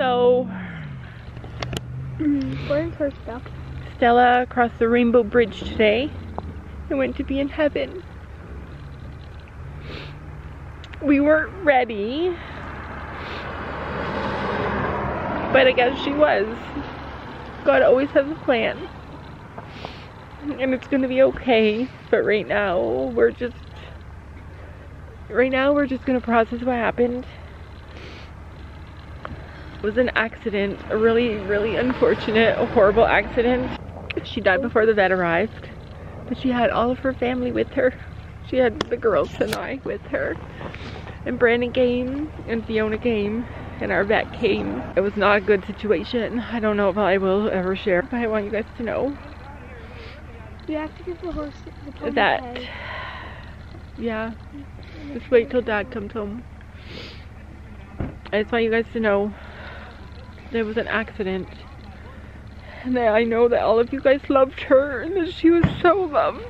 So, Where's her stuff? Stella crossed the Rainbow Bridge today and went to be in heaven. We weren't ready, but I guess she was. God always has a plan. And it's gonna be okay, but right now we're just right now we're just gonna process what happened. It was an accident, a really, really unfortunate, a horrible accident. She died before the vet arrived, but she had all of her family with her. She had the girls and I with her. And Brandon came, and Fiona came, and our vet came. It was not a good situation. I don't know if I will ever share, but I want you guys to know You have to give the horse the that, head. yeah, just wait till dad comes home. I just want you guys to know there was an accident. And I know that all of you guys loved her and that she was so loved.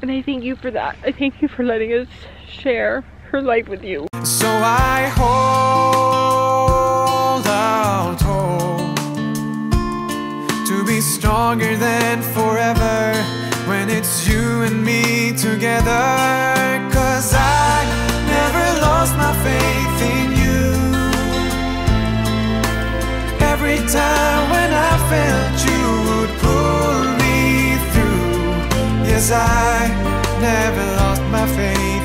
And I thank you for that. I thank you for letting us share her life with you. So I hold out hope to be stronger than forever and together. Cause I never lost my faith in you. Every time when I felt you would pull me through. Yes, I never lost my faith